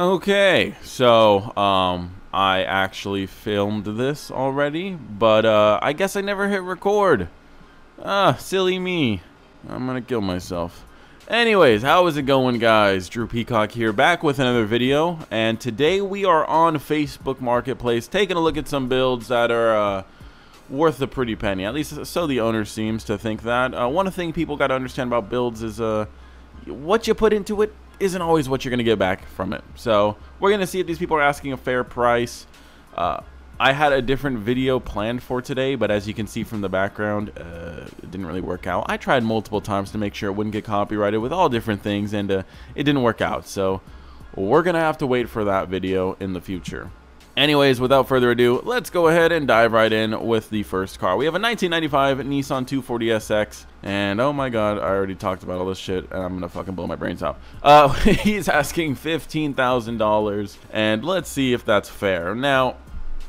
Okay, so um, I actually filmed this already, but uh, I guess I never hit record. Ah, silly me. I'm gonna kill myself. Anyways, how is it going guys? Drew Peacock here, back with another video, and today we are on Facebook Marketplace, taking a look at some builds that are uh, worth a pretty penny. At least so the owner seems to think that. Uh, one thing people got to understand about builds is uh, what you put into it isn't always what you're going to get back from it. So we're going to see if these people are asking a fair price. Uh, I had a different video planned for today, but as you can see from the background, uh, it didn't really work out. I tried multiple times to make sure it wouldn't get copyrighted with all different things, and uh, it didn't work out. So we're going to have to wait for that video in the future. Anyways, without further ado, let's go ahead and dive right in with the first car. We have a 1995 Nissan 240SX, and oh my god, I already talked about all this shit, and I'm gonna fucking blow my brains out. Uh, he's asking $15,000, and let's see if that's fair. Now,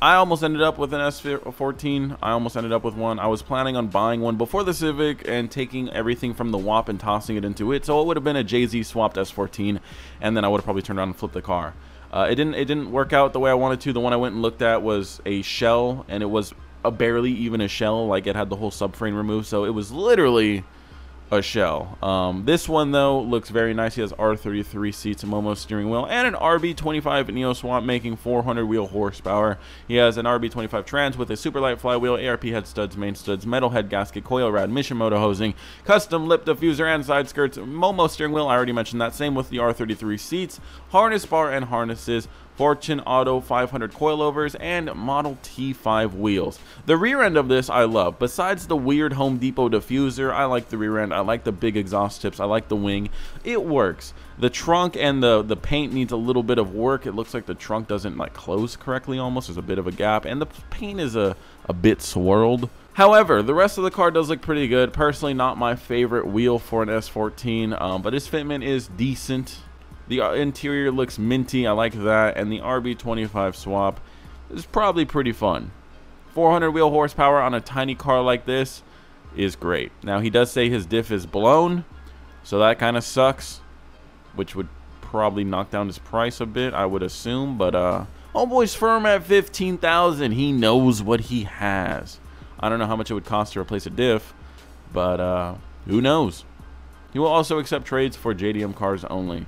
I almost ended up with an S14. I almost ended up with one. I was planning on buying one before the Civic and taking everything from the WAP and tossing it into it. So it would have been a JZ swapped S14, and then I would have probably turned around and flipped the car. Uh, it didn't it didn't work out the way I wanted to. The one I went and looked at was a shell, and it was a barely even a shell. Like it had the whole subframe removed, so it was literally a shell. Um, this one, though, looks very nice. He has R33 seats, a Momo steering wheel, and an RB25 Neo Swap making 400 wheel horsepower. He has an RB25 trans with a super light flywheel, ARP head studs, main studs, metal head gasket, Koyo rad, Mishimoto hosing, custom lip diffuser and side skirts, Momo steering wheel. I already mentioned that. Same with the R33 seats, harness bar and harnesses, Fortune Auto 500 coilovers, and Model T5 wheels. The rear end of this I love. Besides the weird Home Depot diffuser, I like the rear end. I like the big exhaust tips. I like the wing. It works. The trunk and the, the paint needs a little bit of work. It looks like the trunk doesn't like close correctly almost. There's a bit of a gap. And the paint is a, a bit swirled. However, the rest of the car does look pretty good. Personally, not my favorite wheel for an S14, um, but his fitment is decent. The uh, interior looks minty. I like that. And the RB25 swap is probably pretty fun. 400 wheel horsepower on a tiny car like this is great. Now, he does say his diff is blown. So that kind of sucks. Which would probably knock down his price a bit, I would assume. But, uh, homeboy's firm at 15000 He knows what he has. I don't know how much it would cost to replace a diff. But, uh, who knows? He will also accept trades for JDM cars only.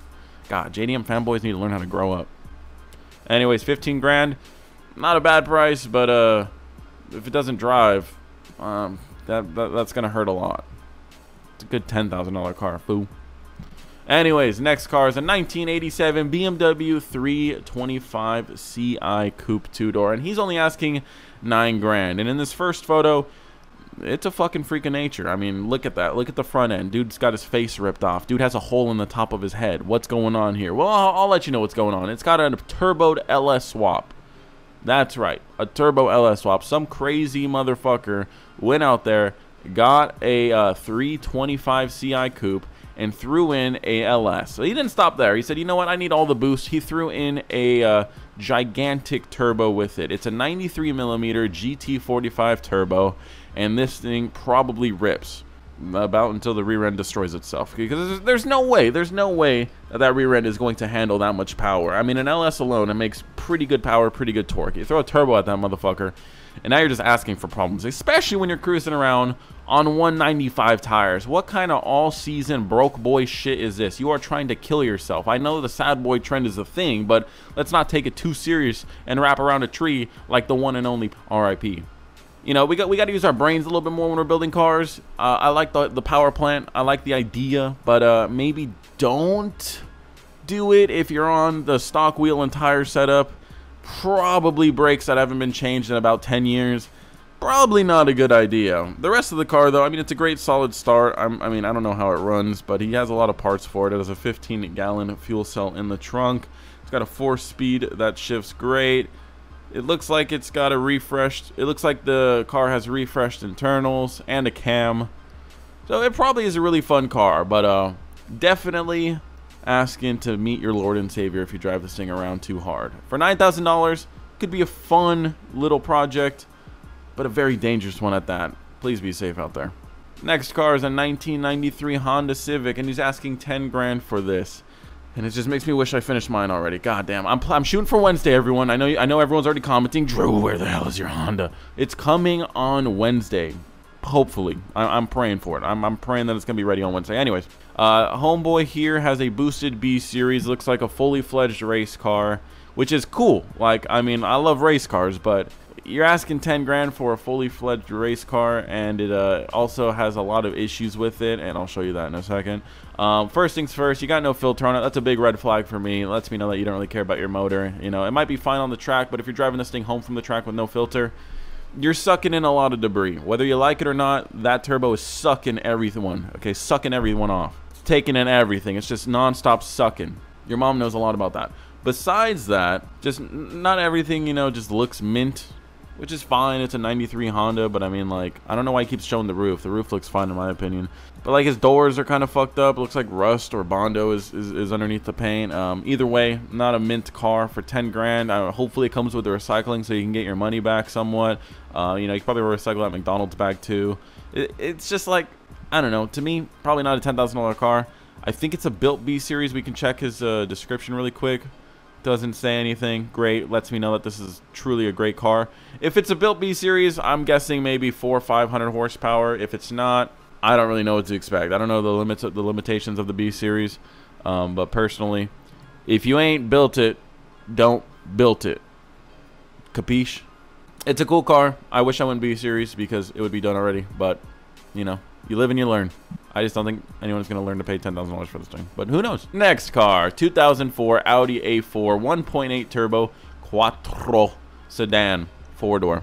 God, JDM fanboys need to learn how to grow up. Anyways, 15 grand. Not a bad price, but uh, if it doesn't drive, um, that, that that's going to hurt a lot. It's a good $10,000 car, foo. Anyways, next car is a 1987 BMW 325 Ci Coupe two-door, and he's only asking 9 grand. And in this first photo, it's a fucking freak of nature. I mean, look at that. Look at the front end. Dude's got his face ripped off. Dude has a hole in the top of his head. What's going on here? Well, I'll, I'll let you know what's going on. It's got a turboed LS swap. That's right. A turbo LS swap. Some crazy motherfucker went out there, got a uh, 325 Ci coupe, and threw in a LS. So he didn't stop there. He said, you know what? I need all the boost. He threw in a uh, gigantic turbo with it. It's a 93 millimeter GT45 turbo and this thing probably rips about until the rear end destroys itself. Because there's no way there's no way that that rear end is going to handle that much power. I mean an ls alone it makes pretty good power pretty good torque. You throw a turbo at that motherfucker and now you're just asking for problems especially when you're cruising around on 195 tires. What kind of all-season broke boy shit is this? You are trying to kill yourself. I know the sad boy trend is a thing but let's not take it too serious and wrap around a tree like the one and only rip you know, we got we got to use our brains a little bit more when we're building cars. Uh, I like the the power plant. I like the idea, but uh, maybe don't do it if you're on the stock wheel and tire setup. Probably brakes that haven't been changed in about 10 years. Probably not a good idea. The rest of the car, though, I mean, it's a great solid start. I'm, i mean, I don't know how it runs, but he has a lot of parts for it. It has a 15-gallon fuel cell in the trunk. It's got a four-speed that shifts great. It looks like it's got a refreshed, it looks like the car has refreshed internals and a cam. So it probably is a really fun car, but uh, definitely asking to meet your Lord and Savior if you drive this thing around too hard. For $9,000, could be a fun little project, but a very dangerous one at that. Please be safe out there. Next car is a 1993 Honda Civic, and he's asking 10 grand for this. And it just makes me wish I finished mine already. God damn. I'm, I'm shooting for Wednesday, everyone. I know I know everyone's already commenting. Drew, where the hell is your Honda? It's coming on Wednesday. Hopefully. I, am praying for it. I'm, I'm praying that it's going to be ready on Wednesday. Anyways, uh, Homeboy here has a boosted B series. Looks like a fully fledged race car, which is cool. Like, I mean, I love race cars, but you're asking 10 grand for a fully fledged race car and it uh, also has a lot of issues with it and I'll show you that in a second. Um, first things first you got no filter on it. That's a big red flag for me. It lets me know that you don't really care about your motor. You know it might be fine on the track but if you're driving this thing home from the track with no filter you're sucking in a lot of debris. Whether you like it or not that turbo is sucking everyone okay? Sucking everyone off. It's taking in everything. It's just non-stop sucking. Your mom knows a lot about that. Besides that just not everything you know just looks mint which is fine. It's a 93 Honda, but I mean, like, I don't know why he keeps showing the roof. The roof looks fine in my opinion. But, like, his doors are kind of fucked up. It looks like rust or Bondo is, is, is underneath the paint. Um, either way, not a mint car for 10 grand. Uh, hopefully it comes with the recycling so you can get your money back somewhat. Uh, you know, you probably recycle that McDonald's bag too. It, it's just like, I don't know. To me, probably not a $10,000 car. I think it's a built B series. We can check his uh, description really quick doesn't say anything. Great, lets me know that this is truly a great car. If it's a built B series, I'm guessing maybe four or 500 horsepower. If it's not, I don't really know what to expect. I don't know the limits, of the limitations of the B series. Um, but personally, if you ain't built it, don't built it. Capiche? It's a cool car. I wish I went B series because it would be done already. But you know, you live and you learn. I just don't think anyone's going to learn to pay $10,000 for this thing. But who knows? Next car, 2004 Audi A4 1.8 turbo Quattro sedan, four-door.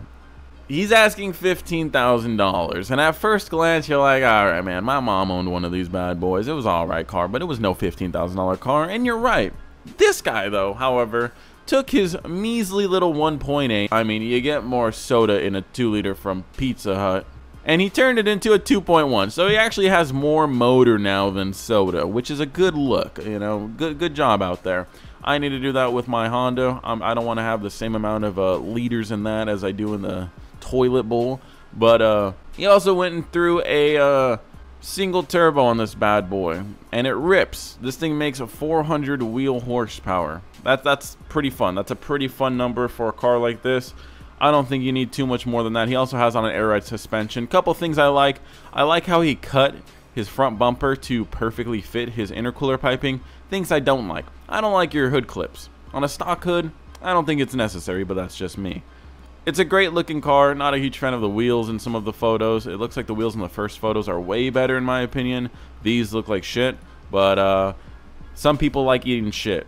He's asking $15,000. And at first glance, you're like, all right, man, my mom owned one of these bad boys. It was all right car, but it was no $15,000 car. And you're right. This guy, though, however, took his measly little 1.8. I mean, you get more soda in a 2-liter from Pizza Hut and he turned it into a 2.1 so he actually has more motor now than soda which is a good look you know. Good good job out there. I need to do that with my Honda. I don't want to have the same amount of uh, liters in that as I do in the toilet bowl. But uh, he also went through a uh, single turbo on this bad boy and it rips. This thing makes a 400 wheel horsepower. That, that's pretty fun. That's a pretty fun number for a car like this I don't think you need too much more than that. He also has on an air ride suspension. Couple things I like. I like how he cut his front bumper to perfectly fit his intercooler piping. Things I don't like. I don't like your hood clips. On a stock hood, I don't think it's necessary, but that's just me. It's a great looking car. Not a huge fan of the wheels in some of the photos. It looks like the wheels in the first photos are way better in my opinion. These look like shit, but uh, some people like eating shit.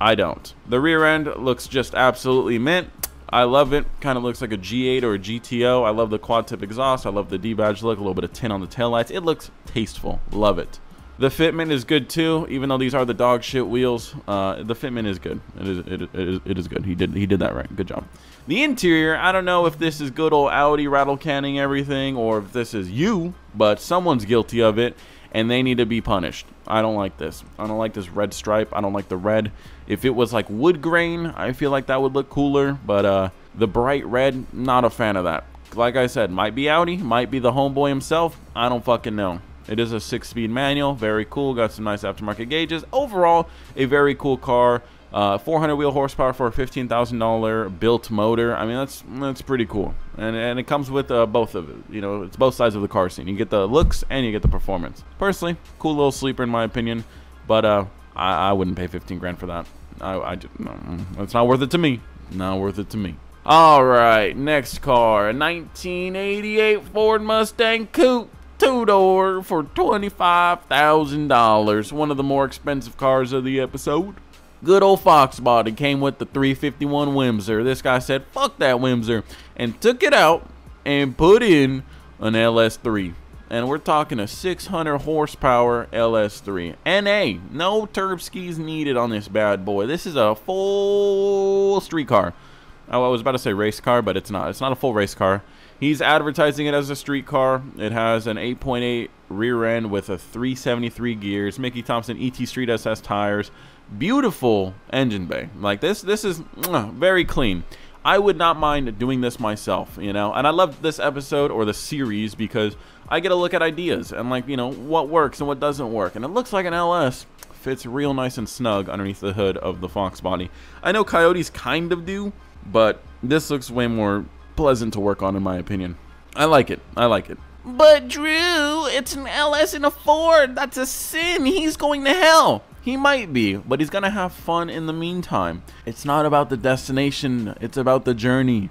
I don't. The rear end looks just absolutely mint. I love it. Kind of looks like a G8 or a GTO. I love the quad tip exhaust. I love the D-badge look. A little bit of tin on the taillights. It looks tasteful. Love it. The fitment is good too, even though these are the dog shit wheels. Uh, the fitment is good. It is, it, is, it is good. He did he did that right. Good job. The interior, I don't know if this is good old Audi rattle canning everything or if this is you, but someone's guilty of it and they need to be punished. I don't like this. I don't like this red stripe. I don't like the red. If it was like wood grain, I feel like that would look cooler, but uh, the bright red, not a fan of that. Like I said, might be Audi, might be the homeboy himself. I don't fucking know. It is a six-speed manual, very cool. Got some nice aftermarket gauges. Overall, a very cool car. Uh, 400 wheel horsepower for a $15,000 built motor. I mean, that's that's pretty cool. And and it comes with uh, both of it. You know, it's both sides of the car scene. You get the looks and you get the performance. Personally, cool little sleeper in my opinion. But uh, I, I wouldn't pay 15 grand for that. I, I just, no, it's not worth it to me. Not worth it to me. All right, next car, a 1988 Ford Mustang Coupe two-door for $25,000. One of the more expensive cars of the episode. Good old Fox body came with the 351 Windsor. This guy said, fuck that Windsor, and took it out and put in an LS3. And we're talking a 600 horsepower LS3. And NA, no turb skis needed on this bad boy. This is a full street car. Oh, I was about to say race car, but it's not. It's not a full race car. He's advertising it as a street car. It has an 8.8 rear end with a 373 gears, Mickey Thompson ET Street SS tires, beautiful engine bay. Like this, this is very clean. I would not mind doing this myself, you know. And I love this episode or the series because I get a look at ideas and like, you know, what works and what doesn't work. And it looks like an LS fits real nice and snug underneath the hood of the Fox body. I know Coyotes kind of do, but this looks way more pleasant to work on in my opinion. I like it. I like it. But Drew, it's an LS in a Ford. That's a sin. He's going to hell. He might be, but he's gonna have fun in the meantime. It's not about the destination, it's about the journey.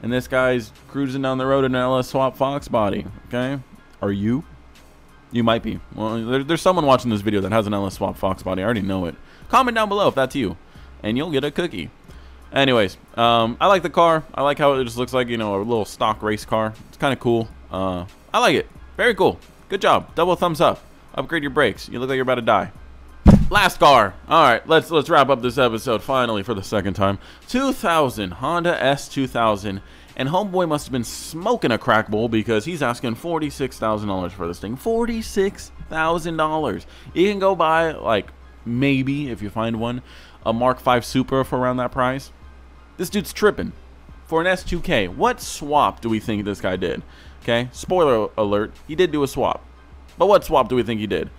And this guy's cruising down the road in an LS Swap Fox body, okay? Are you? You might be. Well, there, there's someone watching this video that has an LS Swap Fox body. I already know it. Comment down below if that's you, and you'll get a cookie. Anyways, um, I like the car. I like how it just looks like, you know, a little stock race car. It's kind of cool. Uh, I like it. Very cool. Good job. Double thumbs up. Upgrade your brakes. You look like you're about to die. Last car. All right, let's let's wrap up this episode finally for the second time. 2000 Honda S2000, and homeboy must have been smoking a crack bowl because he's asking $46,000 for this thing. $46,000. You can go buy like maybe if you find one a Mark V Supra for around that price. This dude's tripping for an S2K. What swap do we think this guy did? Okay, spoiler alert, he did do a swap. But what swap do we think he did?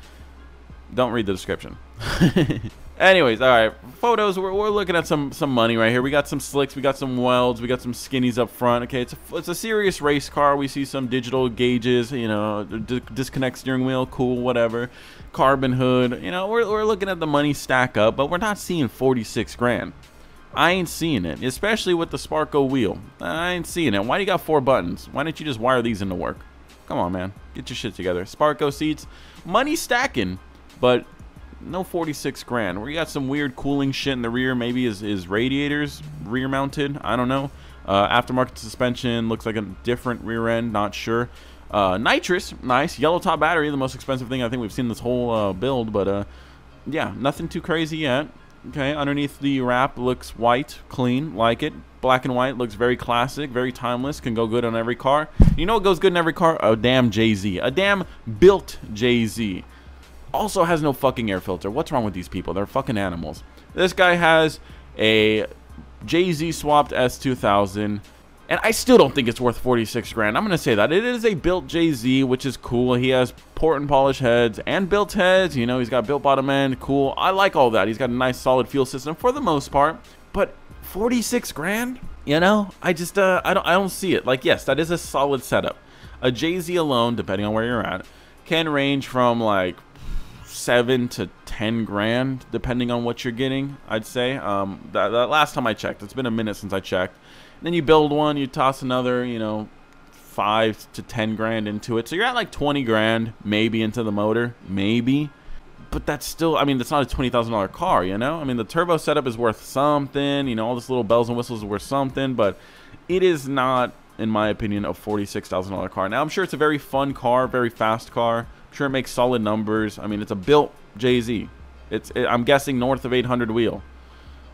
Don't read the description. Anyways, all right, photos. We're, we're looking at some some money right here. We got some slicks, we got some welds, we got some skinnies up front. Okay, it's a, it's a serious race car. We see some digital gauges, you know, disconnect steering wheel, cool, whatever. Carbon hood, you know, we're, we're looking at the money stack up, but we're not seeing 46 grand. I ain't seeing it, especially with the Sparco wheel. I ain't seeing it. Why do you got four buttons? Why don't you just wire these into work? Come on, man. Get your shit together. Sparco seats, money stacking, but no 46 grand. We got some weird cooling shit in the rear. Maybe is, is radiators rear mounted. I don't know. Uh, aftermarket suspension looks like a different rear end. Not sure. Uh, nitrous, nice. Yellow top battery, the most expensive thing I think we've seen this whole uh, build. But uh, yeah, nothing too crazy yet. Okay, underneath the wrap looks white, clean, like it. Black and white looks very classic, very timeless, can go good on every car. You know what goes good in every car? A damn JZ. A damn built JZ also has no fucking air filter. What's wrong with these people? They're fucking animals. This guy has a JZ swapped S2000 and I still don't think it's worth 46 grand. I'm going to say that. It is a built JZ, which is cool. He has port and polish heads and built heads. You know, he's got built bottom end. Cool. I like all that. He's got a nice solid fuel system for the most part. But 46 grand? You know, I just, uh, I don't, I don't see it. Like, yes, that is a solid setup. A JZ alone, depending on where you're at, can range from like seven to ten grand, depending on what you're getting. I'd say. Um, that, that last time I checked, it's been a minute since I checked. And then you build one, you toss another, you know, five to ten grand into it. So you're at like twenty grand, maybe into the motor, maybe. But that's still, I mean, that's not a twenty thousand dollar car, you know. I mean, the turbo setup is worth something. You know, all this little bells and whistles is worth something, but it is not, in my opinion, a forty-six thousand dollar car. Now, I'm sure it's a very fun car, very fast car sure it makes solid numbers. I mean, it's a built JZ. It's it, I'm guessing north of 800 wheel,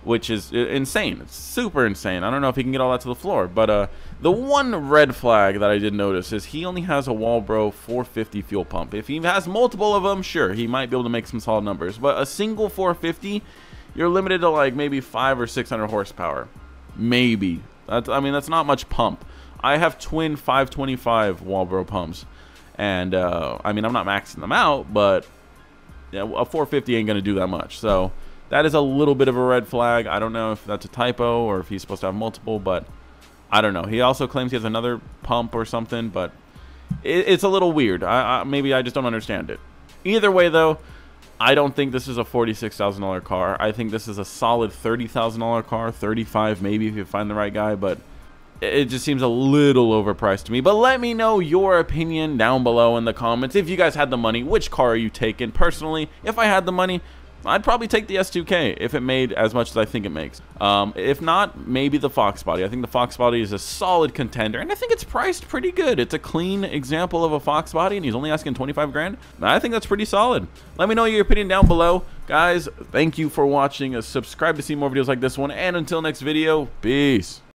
which is insane. It's super insane. I don't know if he can get all that to the floor, but uh, the one red flag that I did notice is he only has a Walbro 450 fuel pump. If he has multiple of them, sure, he might be able to make some solid numbers. But a single 450, you're limited to like maybe five or 600 horsepower, maybe. That's I mean that's not much pump. I have twin 525 Walbro pumps and uh, I mean, I'm not maxing them out, but yeah, a 450 ain't going to do that much. So that is a little bit of a red flag. I don't know if that's a typo or if he's supposed to have multiple, but I don't know. He also claims he has another pump or something, but it, it's a little weird. I, I, maybe I just don't understand it. Either way, though, I don't think this is a $46,000 car. I think this is a solid $30,000 car, 35 maybe if you find the right guy, but it just seems a little overpriced to me. But let me know your opinion down below in the comments. If you guys had the money, which car are you taking? Personally, if I had the money, I'd probably take the S2K if it made as much as I think it makes. Um, if not, maybe the Fox Body. I think the Fox Body is a solid contender, and I think it's priced pretty good. It's a clean example of a Fox Body, and he's only asking 25 grand. I think that's pretty solid. Let me know your opinion down below. Guys, thank you for watching. Subscribe to see more videos like this one, and until next video, peace.